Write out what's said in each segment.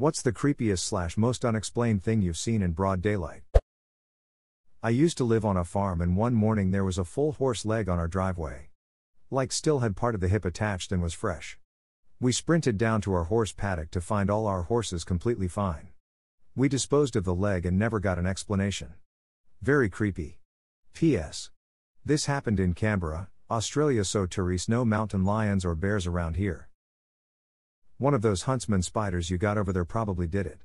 What's the creepiest slash most unexplained thing you've seen in broad daylight? I used to live on a farm and one morning there was a full horse leg on our driveway. Like still had part of the hip attached and was fresh. We sprinted down to our horse paddock to find all our horses completely fine. We disposed of the leg and never got an explanation. Very creepy. P.S. This happened in Canberra, Australia, so tourists no mountain lions or bears around here. One of those huntsman spiders you got over there probably did it.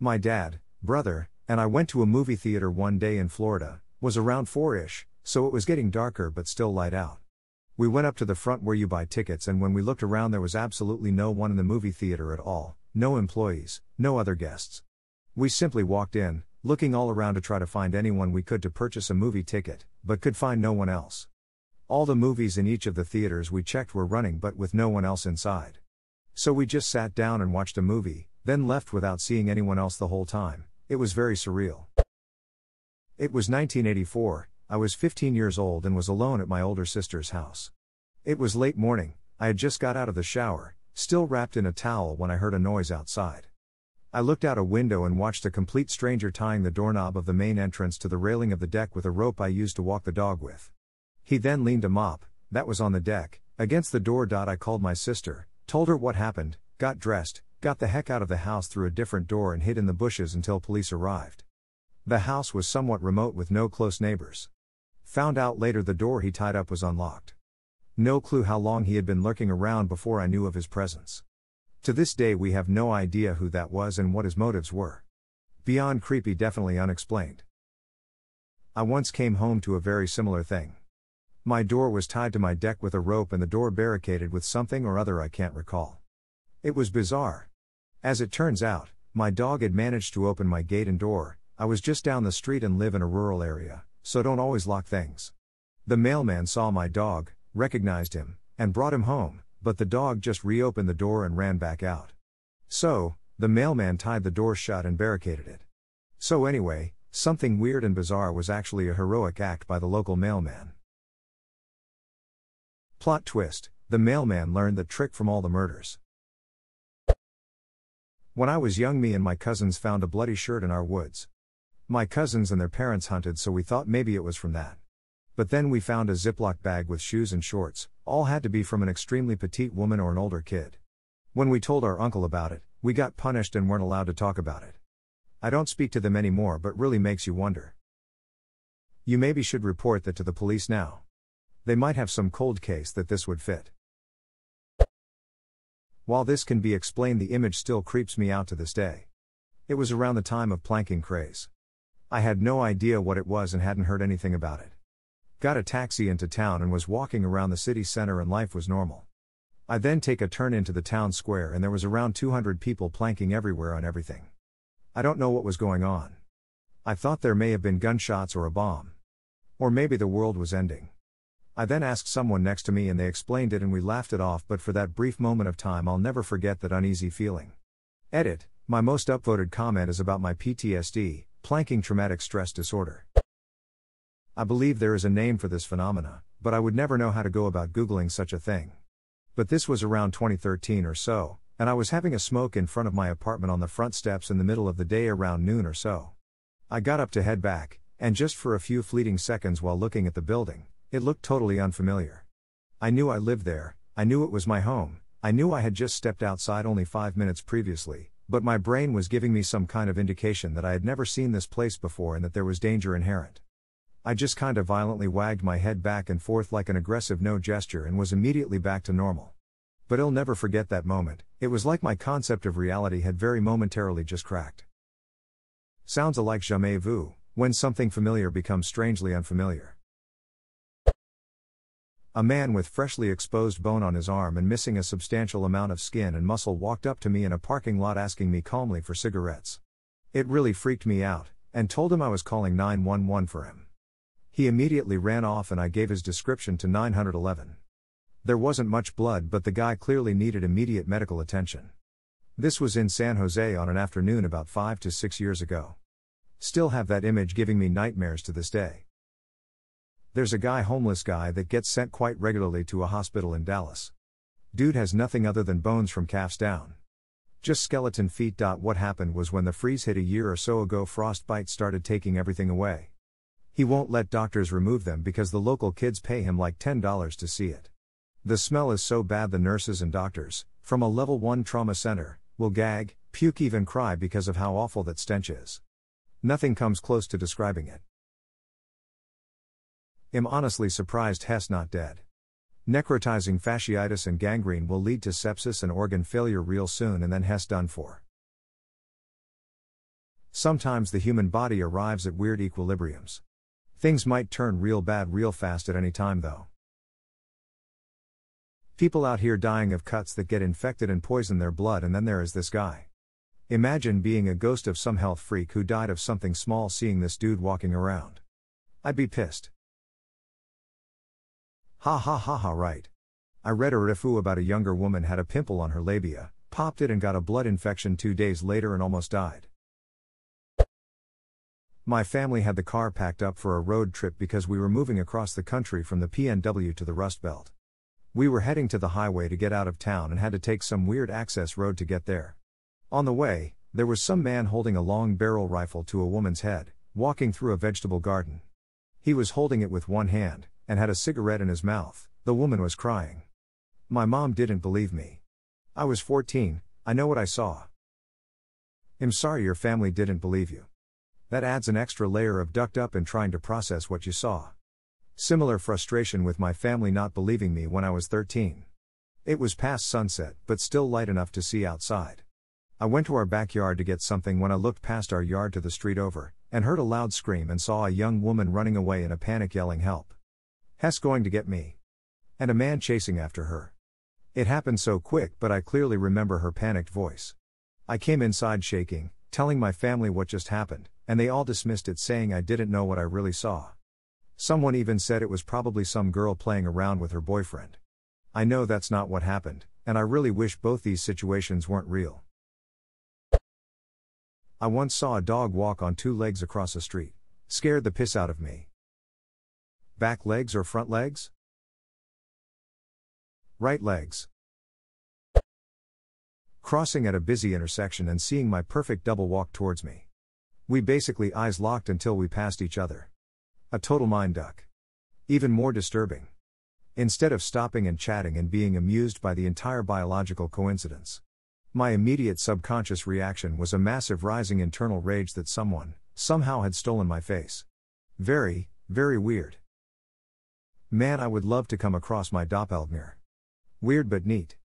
My dad, brother, and I went to a movie theater one day in Florida, was around 4 ish, so it was getting darker but still light out. We went up to the front where you buy tickets, and when we looked around, there was absolutely no one in the movie theater at all no employees, no other guests. We simply walked in, looking all around to try to find anyone we could to purchase a movie ticket, but could find no one else. All the movies in each of the theaters we checked were running but with no one else inside. So we just sat down and watched a movie, then left without seeing anyone else the whole time. It was very surreal. It was 1984, I was 15 years old and was alone at my older sister's house. It was late morning, I had just got out of the shower, still wrapped in a towel when I heard a noise outside. I looked out a window and watched a complete stranger tying the doorknob of the main entrance to the railing of the deck with a rope I used to walk the dog with. He then leaned a mop, that was on the deck, against the door. I called my sister, told her what happened, got dressed, got the heck out of the house through a different door and hid in the bushes until police arrived. The house was somewhat remote with no close neighbors. Found out later the door he tied up was unlocked. No clue how long he had been lurking around before I knew of his presence. To this day, we have no idea who that was and what his motives were. Beyond creepy, definitely unexplained. I once came home to a very similar thing. My door was tied to my deck with a rope and the door barricaded with something or other I can't recall. It was bizarre. As it turns out, my dog had managed to open my gate and door. I was just down the street and live in a rural area, so don't always lock things. The mailman saw my dog, recognized him, and brought him home, but the dog just reopened the door and ran back out. So, the mailman tied the door shut and barricaded it. So, anyway, something weird and bizarre was actually a heroic act by the local mailman. Plot twist the mailman learned the trick from all the murders. When I was young, me and my cousins found a bloody shirt in our woods. My cousins and their parents hunted, so we thought maybe it was from that. But then we found a Ziploc bag with shoes and shorts, all had to be from an extremely petite woman or an older kid. When we told our uncle about it, we got punished and weren't allowed to talk about it. I don't speak to them anymore, but really makes you wonder. You maybe should report that to the police now. They might have some cold case that this would fit. While this can be explained, the image still creeps me out to this day. It was around the time of planking craze. I had no idea what it was and hadn't heard anything about it. Got a taxi into town and was walking around the city center, and life was normal. I then take a turn into the town square, and there was around 200 people planking everywhere on everything. I don't know what was going on. I thought there may have been gunshots or a bomb. Or maybe the world was ending. I then asked someone next to me and they explained it and we laughed it off, but for that brief moment of time, I'll never forget that uneasy feeling. Edit My most upvoted comment is about my PTSD, planking traumatic stress disorder. I believe there is a name for this phenomena, but I would never know how to go about Googling such a thing. But this was around 2013 or so, and I was having a smoke in front of my apartment on the front steps in the middle of the day around noon or so. I got up to head back, and just for a few fleeting seconds while looking at the building, it looked totally unfamiliar. I knew I lived there, I knew it was my home, I knew I had just stepped outside only five minutes previously, but my brain was giving me some kind of indication that I had never seen this place before and that there was danger inherent. I just kind of violently wagged my head back and forth like an aggressive no gesture and was immediately back to normal. But I'll never forget that moment, it was like my concept of reality had very momentarily just cracked. Sounds alike jamais vu, when something familiar becomes strangely unfamiliar. A man with freshly exposed bone on his arm and missing a substantial amount of skin and muscle walked up to me in a parking lot asking me calmly for cigarettes. It really freaked me out, and told him I was calling 911 for him. He immediately ran off and I gave his description to 911. There wasn't much blood, but the guy clearly needed immediate medical attention. This was in San Jose on an afternoon about 5 to 6 years ago. Still have that image giving me nightmares to this day. There's a guy, homeless guy, that gets sent quite regularly to a hospital in Dallas. Dude has nothing other than bones from calves down. Just skeleton feet. What happened was when the freeze hit a year or so ago, frostbite started taking everything away. He won't let doctors remove them because the local kids pay him like $10 to see it. The smell is so bad the nurses and doctors, from a level 1 trauma center, will gag, puke, even cry because of how awful that stench is. Nothing comes close to describing it. Am honestly surprised Hess not dead. Necrotizing fasciitis and gangrene will lead to sepsis and organ failure real soon and then Hess done for. Sometimes the human body arrives at weird equilibriums. Things might turn real bad real fast at any time though. People out here dying of cuts that get infected and poison their blood, and then there is this guy. Imagine being a ghost of some health freak who died of something small seeing this dude walking around. I'd be pissed. Ha ha ha ha, right. I read a review about a younger woman had a pimple on her labia, popped it and got a blood infection two days later and almost died. My family had the car packed up for a road trip because we were moving across the country from the PNW to the Rust Belt. We were heading to the highway to get out of town and had to take some weird access road to get there. On the way, there was some man holding a long barrel rifle to a woman's head, walking through a vegetable garden. He was holding it with one hand, and had a cigarette in his mouth. The woman was crying. My mom didn't believe me. I was 14, I know what I saw. I'm sorry your family didn't believe you. That adds an extra layer of ducked up in trying to process what you saw. Similar frustration with my family not believing me when I was 13. It was past sunset, but still light enough to see outside. I went to our backyard to get something when I looked past our yard to the street over, and heard a loud scream and saw a young woman running away in a panic yelling help. Hess going to get me. And a man chasing after her. It happened so quick, but I clearly remember her panicked voice. I came inside shaking, telling my family what just happened, and they all dismissed it, saying I didn't know what I really saw. Someone even said it was probably some girl playing around with her boyfriend. I know that's not what happened, and I really wish both these situations weren't real. I once saw a dog walk on two legs across a street. Scared the piss out of me. Back legs or front legs? Right legs. Crossing at a busy intersection and seeing my perfect double walk towards me. We basically eyes locked until we passed each other. A total mind duck. Even more disturbing. Instead of stopping and chatting and being amused by the entire biological coincidence. My immediate subconscious reaction was a massive rising internal rage that someone, somehow had stolen my face. Very, very weird. Man, I would love to come across my doppelganger. Weird but neat.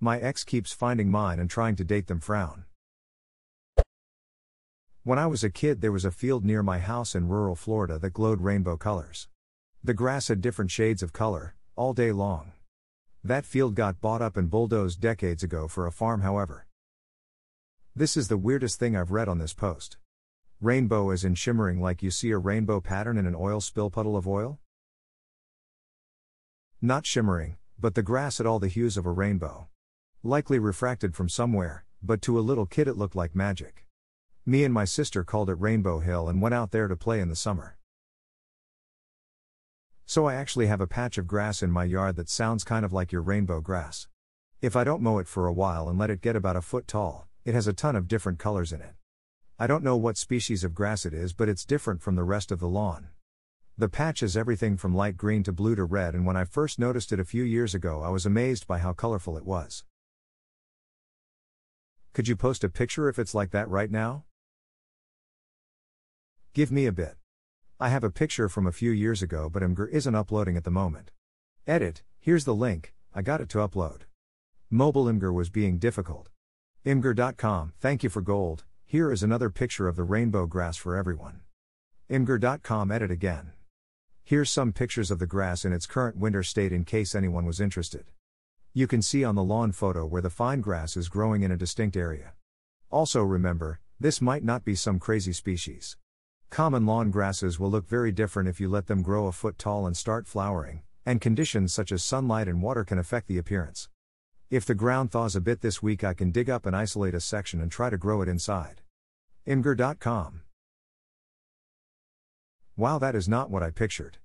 My ex keeps finding mine and trying to date them frown. When I was a kid, there was a field near my house in rural Florida that glowed rainbow colors. The grass had different shades of color, all day long. That field got bought up and bulldozed decades ago for a farm, however. This is the weirdest thing I've read on this post. Rainbow as in shimmering like you see a rainbow pattern in an oil spill puddle of oil? Not shimmering, but the grass had all the hues of a rainbow. Likely refracted from somewhere, but to a little kid it looked like magic. Me and my sister called it Rainbow Hill and went out there to play in the summer. So I actually have a patch of grass in my yard that sounds kind of like your rainbow grass. If I don't mow it for a while and let it get about a foot tall, it has a ton of different colors in it. I don't know what species of grass it is, but it's different from the rest of the lawn. The patch is everything from light green to blue to red, and when I first noticed it a few years ago, I was amazed by how colorful it was. Could you post a picture if it's like that right now? Give me a bit. I have a picture from a few years ago, but Imgur isn't uploading at the moment. Edit, here's the link, I got it to upload. Mobile Imgur was being difficult. Imgur.com, thank you for gold, here is another picture of the rainbow grass for everyone. Imgur.com edit again. Here's some pictures of the grass in its current winter state in case anyone was interested. You can see on the lawn photo where the fine grass is growing in a distinct area. Also remember, this might not be some crazy species. Common lawn grasses will look very different if you let them grow a foot tall and start flowering, and conditions such as sunlight and water can affect the appearance. If the ground thaws a bit this week, I can dig up and isolate a section and try to grow it inside. Imgur.com. Wow, that is not what I pictured.